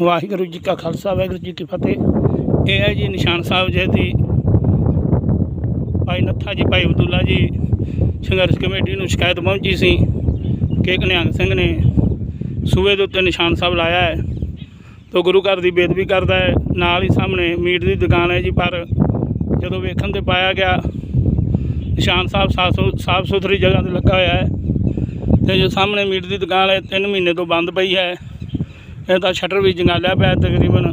ਵਾਹਿਗੁਰੂ ਜੀ ਕਾ ਖਾਲਸਾ, ਵਾਹਿਗੁਰੂ ਜੀ ਕੀ ਫਤਿਹ। ਇਹ ਹੈ ਜੀ ਨਿਸ਼ਾਨ ਸਾਹਿਬ ਜੀ ਦੀ, ਭਾਈ ਨੱਥਾ ਜੀ, ਭਾਈ ਅਬਦੁੱਲਾ ਜੀ, ਸੰਘਰਸ਼ ਕਮੇਟੀ ਨੂੰ ਸ਼ਿਕਾਇਤ ਪਹੁੰਚੀ ਸੀ ਕਿ ਕਨਿਆਂਗ ਸਿੰਘ ਨੇ ਸੂਬੇ ਦੇ ਉੱਤੇ ਨਿਸ਼ਾਨ ਸਾਹਿਬ ਲਾਇਆ ਹੈ। ਤੋ ਗੁਰੂ ਘਰ ਦੀ ਬੇਦਬੀ ਕਰਦਾ ਹੈ। ਨਾਲ ਹੀ ਸਾਹਮਣੇ ਮੀਟ ਦੀ ਦੁਕਾਨ ਹੈ ਜੀ, ਪਰ ਜਦੋਂ ਵੇਖਣ ਤੇ ਪਾਇਆ ਗਿਆ, ਨਿਸ਼ਾਨ ਸਾਹਿਬ ਸਾਫ਼ ਸਾਫ਼ ਸੁਥਰੀ ਜਗ੍ਹਾ ਤੇ ਲੱਗਾ ਹੋਇਆ ਹੈ। ਤੇ ਜੋ ਸਾਹਮਣੇ ਮੀਟ ਦੀ ਦੁਕਾਨ ਹੈ 3 ਮਹੀਨੇ ਤੋਂ ਬੰਦ ਪਈ ਹੈ। ਇਹਦਾ ਸ਼ਟਰ ਵੀ ਜੰਗਾਲਿਆ ਪਿਆ ਤਕਰੀਬਨ।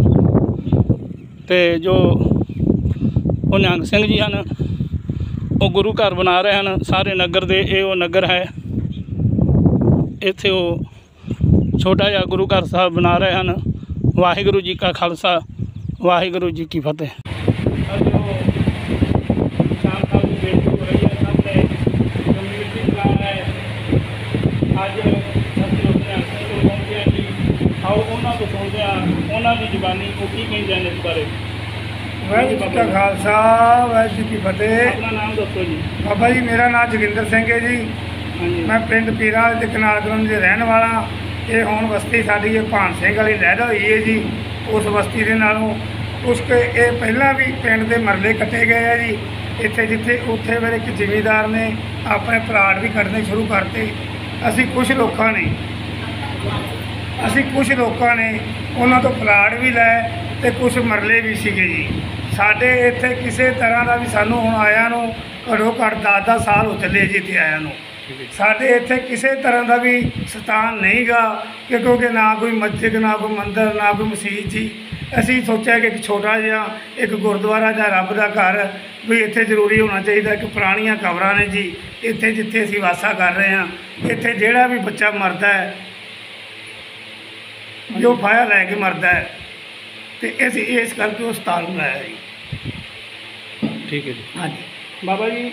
ਤੇ ਜੋ ਉਹ ਨਿਹੰਗ ਸਿੰਘ ਜੀ ਹਨ, ਉਹ ਗੁਰੂ ਘਰ ਬਣਾ ਰਹੇ ਹਨ, ਸਾਰੇ ਨਗਰ ਦੇ, ਇਹ ਉਹ ਨਗਰ ਹੈ। ਇੱਥੇ ਉਹ ਛੋਟਾ ਜਿਹਾ ਗੁਰੂ ਘਰ ਸਾਹਿਬ ਬਣਾ ਰਹੇ ਹਨ। ਵਾਹਿਗੁਰੂ ਜੀ ਕਾ ਖਾਲਸਾ, ਵਾਹਿਗੁਰੂ ਜੀ ਕੀ ਫਤਿਹ। ਅੱਜ ਆਓ ਉਹਨਾਂ ਤੋਂ ਸੁਣਦੇ ਹਾਂ ਉਹਨਾਂ ਦੀ ਜ਼ੁਬਾਨੀ ਉਹ ਕੀ ਕਹਿੰਦੇ ਨੇ ਇਸ ਬਾਰੇ? ਵਾਹਿਗੁਰੂ ਜੀ ਕਾ ਖਾਲਸਾ ਵਾਹਿਗੁਰੂ ਜੀ ਕੀ ਫਤਿਹ। ਆਪਣਾ ਨਾਮ ਦੱਸੋ ਜੀ। ਬਾਬਾ ਜੀ ਮੇਰਾ ਨਾਮ ਜੋਗਿੰਦਰ ਸਿੰਘ ਹੈ ਜੀ। ਹਾਂਜੀ। ਮੈਂ ਪਿੰਡ ਪੀਰਾਂ ਵਾਲੇ ਦੇ ਕਨਾਲ ਗਰਾਉਂਡ ਦੇ ਰਹਿਣ ਵਾਲਾ। ਇਹ ਹੁਣ ਬਸਤੀ ਸਾਡੀ ਇਹ ਭਾਨ ਸਿੰਘ ਵਾਲੀ ਲਹਿਦ ਹੋਈ ਹੈ ਜੀ। ਉਸ ਬਸਤੀ ਦੇ ਨਾਲੋਂ ਕੁਛ ਕੁ ਇਹ ਪਹਿਲਾਂ ਵੀ ਪਿੰਡ ਦੇ ਮਰਲੇ ਕੱਟੇ ਗਏ ਆ ਜੀ। ਇੱਥੇ ਜਿੱਥੇ ਉੱਥੇ ਮੇਰੇ ਇੱਕ ਜ਼ਿਮੀਂਦਾਰ ਨੇ ਆਪਣੇ ਪਲਾਟ ਵੀ ਕੱਟਣੇ ਸ਼ੁਰੂ ਕਰਤੇ। ਅਸੀਂ ਕੁਝ ਲੋਕਾਂ ਨੇ ਅਸੀਂ ਕੁਝ ਲੋਕਾਂ ਨੇ ਉਹਨਾਂ ਤੋਂ ਪਲਾਟ ਵੀ ਲਏ ਤੇ ਕੁਝ ਮਰਲੇ ਵੀ ਸੀਗੇ ਜੀ। ਸਾਡੇ ਇੱਥੇ ਕਿਸੇ ਤਰ੍ਹਾਂ ਦਾ ਵੀ ਸਾਨੂੰ ਹੁਣ ਆਇਆਂ ਨੂੰ ਘੱਟੋ ਘੱਟ 10-10 ਸਾਲ ਹੋ ਚੱਲੇ ਜੀ ਇੱਥੇ ਆਇਆਂ ਨੂੰ। ਸਾਡੇ ਇੱਥੇ ਕਿਸੇ ਤਰ੍ਹਾਂ ਦਾ ਵੀ ਸਥਾਨ ਨਹੀਂਗਾ ਕਿ ਕਿਉਂਕਿ ਨਾ ਕੋਈ ਮਸਜਿਦ ਨਾ ਕੋਈ ਮੰਦਿਰ ਨਾ ਕੋਈ ਮਸਜਿਦ ਜੀ। ਅਸੀਂ ਸੋਚਿਆ ਕਿ ਇੱਕ ਛੋਟਾ ਜਿਹਾ ਇੱਕ ਗੁਰਦੁਆਰਾ ਜਾਂ ਰੱਬ ਦਾ ਘਰ ਵੀ ਇੱਥੇ ਜ਼ਰੂਰੀ ਹੋਣਾ ਚਾਹੀਦਾ ਕਿ ਪੁਰਾਣੀਆਂ ਕਬਰਾਂ ਨੇ ਜੀ। ਇੱਥੇ ਜਿੱਥੇ ਅਸੀਂ ਵਾਸਾ ਕਰ ਰਹੇ ਹਾਂ ਇੱਥੇ ਜਿਹੜਾ ਵੀ ਬੱਚਾ ਮਰਦਾ ਹੈ ਜੋ ਫਾਇਆ ਲੈ ਕੇ ਮਰਦਾ ਹੈ ਤੇ ਅਸੀਂ ਇਸ ਕਰਕੇ ਉਸ ਤਾਲ ਨੂੰ ਲਾਇਆ ਜੀ। ਠੀਕ ਹੈ ਜੀ। ਹਾਂਜੀ। ਬਾਬਾ ਜੀ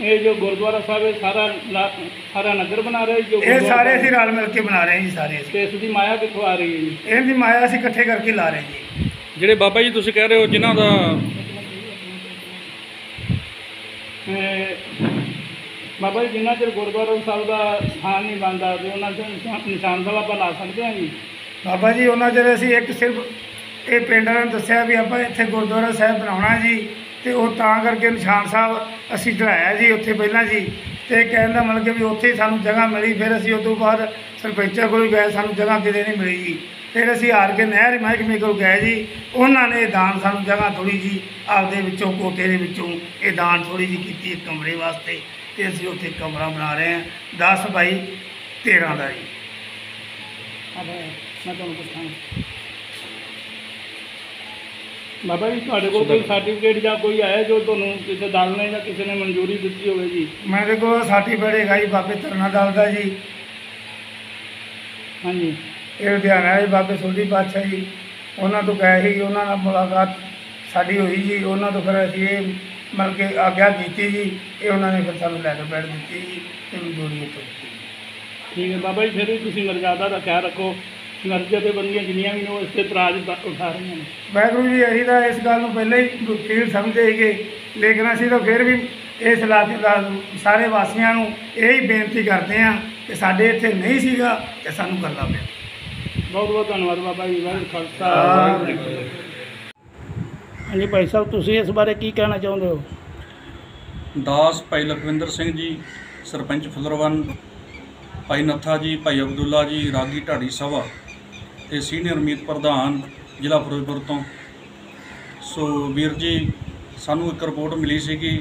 ਇਹ ਜੋ ਗੁਰਦੁਆਰਾ ਸਾਹਿਬ ਹੈ ਸਾਰਾ ਲਾ- ਸਾਰਾ ਨਗਰ ਬਣਾ ਰਹੇ ਜੋ ਇਹ ਗੁਰਦੁਆਰਾ ਸਾਰੇ ਅਸੀਂ ਰਲ ਮਿਲ ਕੇ ਬਣਾ ਰਹੇ ਹਾਂ ਜੀ ਸਾਰੇ। ਅਸੀਂ ਤੇ ਇਸ ਦੀ ਮਾਇਆ ਕਿੱਥੋਂ ਆ ਰਹੀ ਹੈ ਜੀ? ਇਹਦੀ ਮਾਇਆ ਅਸੀਂ ਇਕੱਠੇ ਕਰਕੇ ਲਾ ਰਹੇ ਜੀ। ਜਿਹੜੇ ਬਾਬਾ ਜੀ ਤੁਸੀਂ ਕਹਿ ਰਹੇ ਹੋ ਜਿਨ੍ਹਾਂ ਦਾ ਇਹ ਬਾਬਾ ਜੀ ਜਿੰਨਾ ਚਿਰ ਗੁਰਦੁਆਰਾ ਸਾਹਿਬ ਦਾ ਸਥਾਨ ਨਹੀਂ ਬਣਦਾ ਤੇ ਉਹਨਾਂ ਚਿਰ ਨਿਸ਼ਾਨ ਨਿਸ਼ਾਨ ਸਾਹਿਬ ਆਪਾਂ ਲਾ ਸਕਦੇ ਹਾਂ ਜੀ। ਬਾਬਾ ਜੀ, ਉਹਨਾਂ ਚਿਰ ਅਸੀਂ ਇੱਕ ਸਿਰਫ ਇਹ ਪਿੰਡ ਵਾਲਿਆਂ ਨੂੰ ਦੱਸਿਆ ਵੀ ਆਪਾਂ ਇੱਥੇ ਗੁਰਦੁਆਰਾ ਸਾਹਿਬ ਬਣਾਉਣਾ ਜੀ ਤੇ ਉਹ ਤਾਂ ਕਰਕੇ ਨਿਸ਼ਾਨ ਸਾਹਿਬ ਅਸੀਂ ਚੜਾਇਆ ਜੀ ਉੱਥੇ ਪਹਿਲਾਂ ਜੀ ਤੇ ਕਹਿਣ ਦਾ ਮਤਲਬ ਕਿ ਵੀ ਉੱਥੇ ਹੀ ਸਾਨੂੰ ਜਗ੍ਹਾ ਮਿਲੀ, ਫਿਰ ਅਸੀਂ ਉਸ ਤੋਂ ਬਾਅਦ ਸਰਪੰਚਾਂ ਕੋਲ ਗਏ, ਸਾਨੂੰ ਜਗ੍ਹਾ ਕਿਤੇ ਨਹੀਂ ਮਿਲੀ ਜੀ। ਫਿਰ ਅਸੀਂ ਹਾਰ ਕੇ ਨਹਿਰ ਮਹਿਕਮੇ ਕੋਲ ਗਏ ਜੀ, ਉਹਨਾਂ ਨੇ ਇਹ ਦਾਨ ਸਾਨੂੰ ਜਗ੍ਹਾ ਥੋੜੀ ਜੀ ਆਪਦੇ ਵਿੱਚੋਂ ਕੋਟੇ ਦੇ ਵਿੱਚੋਂ ਇਹ ਦਾਨ ਥੋੜੀ ਜੀ ਕੀਤੀ ਇੱਕ ਕਮਰੇ ਵਾਸਤੇ। ਤੇ ਅਸੀਂ ਉੱਥੇ ਕਮਰਾ ਬਣਾ ਰਹੇ ਹਾਂ। 10 ਬਾਈ 13 ਦਾ ਜੀ। ਮੈਂ ਤੁਹਾਨੂੰ ਪੁੱਛਾਂ। ਬਾਬਾ ਜੀ ਤੁਹਾਡੇ ਕੋਲ ਕੋਈ ਸਰਟੀਫਿਕੇਟ ਜਾਂ ਕੋਈ ਆਇਆ ਜੋ ਤੁਹਾਨੂੰ ਕਿਸੇ ਦਲ ਨੇ ਜਾਂ ਕਿਸੇ ਨੇ ਮਨਜ਼ੂਰੀ ਦਿੱਤੀ ਹੋਵੇ ਜੀ? ਮੇਰੇ ਕੋਲ ਸਰਟੀਫਿਕੇਟ ਹੈਗਾ ਜੀ ਬਾਬੇ ਤਰਨਾ ਦਲ ਦਾ ਜੀ। ਹਾਂਜੀ। ਇਹ ਲੁਧਿਆਣਾ ਦੇ ਬਾਬੇ ਸੋਢੀ ਪਾਤਸ਼ਾਹ ਜੀ। ਉਹਨਾਂ ਤੋਂ ਗਏ ਸੀ ਉਹਨਾਂ ਨਾਲ ਮੁਲਾਕਾਤ ਸਾਡੀ ਹੋਈ ਜੀ। ਉਹਨਾਂ ਤੋਂ ਫਿਰ ਅਸੀਂ ਇਹ ਮਤਲਬ ਕਿ ਆਗਿਆ ਕੀਤੀ ਜੀ ਇਹ ਉਹਨਾਂ ਨੇ ਫਿਰ ਸਾਨੂੰ ਲੈਟਰ ਪੈਡ ਦਿੱਤੀ ਜੀ ਤੇ ਮਨਜ਼ੂਰੀ ਉੱਤੋਂ ਦਿੱਤੀ ਠੀਕ ਹੈ ਬਾਬਾ ਜੀ ਫਿਰ ਵੀ ਤੁਸੀਂ ਮਰਜ਼ਾਦਾ ਦਾ ਖਿਆਲ ਰੱਖੋ ਸੰਘਰਸ਼ ਜਥੇਬੰਦੀਆਂ ਜਿੰਨੀਆਂ ਵੀ ਨੇ ਉਹ ਇਸ ਤੇ ਇਤਰਾਜ਼ ਬ- ਉਠਾ ਰਹੀਆਂ ਨੇ। ਵਾਹਿਗੁਰੂ ਜੀ ਅਸੀਂ ਤਾਂ ਇਸ ਗੱਲ ਨੂੰ ਪਹਿਲਾਂ ਹੀ ਫੀਲ ਸਮਝਦੇ ਸੀਗੇ ਲੇਕਿਨ ਅਸੀਂ ਤਾਂ ਫਿਰ ਵੀ ਇਸ ਇਲਾਕੇ ਦਾ ਸਾਰੇ ਵਾਸੀਆਂ ਨੂੰ ਇਹ ਹੀ ਬੇਨਤੀ ਕਰਦੇ ਹਾਂ ਕਿ ਸਾਡੇ ਇੱਥੇ ਨਹੀਂ ਸੀਗਾ ਤੇ ਸਾਨੂੰ ਕਰਨਾ ਪਿਆ। ਬਹੁਤ ਬਹੁਤ ਧੰਨਵਾਦ ਬਾਬਾ ਜੀ ਵਾਹਿਗੁਰੂ ਖਾਲਸਾ। ਵਾਹਿਗੁਰੂ ਵਾਹਿਗੁਰੂ ਜੀ ਕੀ ਫਤਿਹ। ਹਾਂਜੀ ਭਾਈ ਸਾਹਿਬ, ਤੁਸੀਂ ਇਸ ਬਾਰੇ ਕੀ ਕਹਿਣਾ ਚਾਹੁੰਦੇ ਹੋ? ਦਾਸ ਭਾਈ ਲਖਵਿੰਦਰ ਸਿੰਘ ਜੀ, ਸਰਪੰਚ ਫੁੱਲਰਵਨ ਭਾਈ ਨੱਥਾ ਜੀ, ਭਾਈ ਅਬਦੁੱਲਾ ਜੀ, ਰਾਗੀ ਢਾੜੀ ਸਭਾ ਤੇ ਸੀਨੀਅਰ ਮੀਤ ਪ੍ਰਧਾਨ ਜ਼ਿਲ੍ਹਾ ਫਿਰੋਜ਼ਪੁਰ ਤੋਂ। ਸੋ ਵੀਰ ਜੀ, ਸਾਨੂੰ ਇੱਕ ਰਿਪੋਰਟ ਮਿਲੀ ਸੀ ਕਿ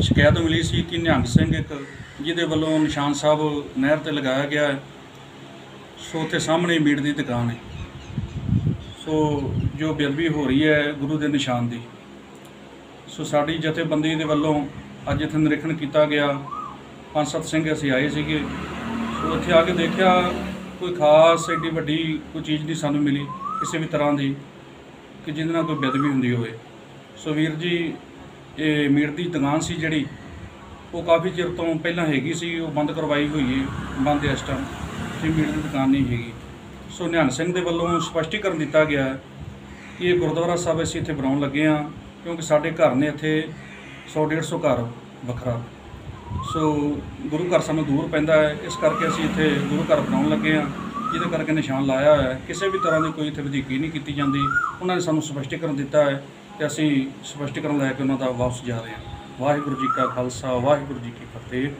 ਸ਼ਿਕਾਇਤ ਮਿਲੀ ਸੀ ਕਿ ਨਿਹੰਗ ਸਿੰਘ ਇੱਕ ਜਿਹਦੇ ਵੱਲੋਂ ਨਿਸ਼ਾਨ ਸਾਹਿਬ ਨਹਿਰ ਤੇ ਲਗਾਇਆ ਗਿਆ ਹੈ। ਸੋ ਉੱਥੇ ਸਾਹਮਣੇ ਮੀਟ ਦੀ ਦੁਕਾਨ ਹੈ। ਸੋ ਜੋ ਬੇਅਦਬੀ ਹੋ ਰਹੀ ਹੈ ਗੁਰੂ ਦੇ ਨਿਸ਼ਾਨ ਦੀ, ਸੋ ਸਾਡੀ ਜਥੇਬੰਦੀ ਦੇ ਵੱਲੋਂ ਅੱਜ ਇੱਥੇ ਨਿਰੀਖਣ ਕੀਤਾ ਗਿਆ। ਪੰਜ ਸੱਤ ਸਿੰਘ ਅਸੀਂ ਆਏ ਸੀਗੇ। ਸੋ ਇੱਥੇ ਆ ਕੇ ਦੇਖਿਆ ਕੋਈ ਖਾਸ ਐਡੀ ਵੱਡੀ ਕੋਈ ਚੀਜ਼ ਨਹੀਂ ਸਾਨੂੰ ਮਿਲੀ, ਕਿਸੇ ਵੀ ਤਰ੍ਹਾਂ ਦੀ ਕਿ ਜਿਹਦੇ ਨਾਲ ਕੋਈ ਬੇਅਦਬੀ ਹੁੰਦੀ ਹੋਵੇ। ਸੋ ਵੀਰ ਜੀ, ਇਹ ਮੀਟ ਦੀ ਦੁਕਾਨ ਸੀ ਜਿਹੜੀ, ਉਹ ਕਾਫੀ ਚਿਰ ਤੋਂ ਪਹਿਲਾਂ ਹੈਗੀ ਸੀ, ਉਹ ਬੰਦ ਕਰਵਾਈ ਹੋਈ ਹੈ, ਬੰਦ ਇਸ ਟਾਈਮ ਤੇ ਮੀਟ ਦੀ ਦੁਕਾਨ ਨਹੀਂ ਹੈਗੀ। ਸੋ ਨਿਹੰਗ ਸਿੰਘ ਦੇ ਵੱਲੋਂ ਸਪਸ਼ਟੀਕਰਨ ਦਿੱਤਾ ਗਿਆ ਹੈ ਕਿ ਇਹ ਗੁਰਦੁਆਰਾ ਸਾਹਿਬ ਅਸੀਂ ਇੱਥੇ ਬਣਾਉਣ ਲੱਗੇ ਹਾਂ, ਕਿਉਂਕਿ ਸਾਡੇ ਘਰ ਨੇ ਇੱਥੇ 100 150 ਘਰ ਵੱਖਰਾ। ਸੋ ਗੁਰੂ ਘਰ ਸਾਨੂੰ ਦੂਰ ਪੈਂਦਾ ਹੈ, ਇਸ ਕਰਕੇ ਅਸੀਂ ਇੱਥੇ ਗੁਰੂ ਘਰ ਬਣਾਉਣ ਲੱਗੇ ਹਾਂ, ਜਿਹਦੇ ਕਰਕੇ ਨਿਸ਼ਾਨ ਲਾਇਆ ਹੋਇਆ ਹੈ। ਕਿਸੇ ਵੀ ਤਰ੍ਹਾਂ ਦੀ ਕੋਈ ਇੱਥੇ ਵਧੀਕੀ ਨਹੀਂ ਕੀਤੀ ਜਾਂਦੀ, ਉਹਨਾਂ ਨੇ ਸਾਨੂੰ ਸਪਸ਼ਟੀਕਰਨ ਦਿੱਤਾ ਹੈ ਤੇ ਅਸੀਂ ਸਪਸ਼ਟੀਕਰਨ ਲੈ ਕੇ ਉਹਨਾਂ ਦਾ ਵਾਪਸ ਜਾ ਰਹੇ ਹਾਂ। ਵਾਹਿਗੁਰੂ ਜੀ ਕਾ ਖਾਲਸਾ, ਵਾਹਿਗੁਰੂ ਜੀ ਕੀ ਫਤਿਹ।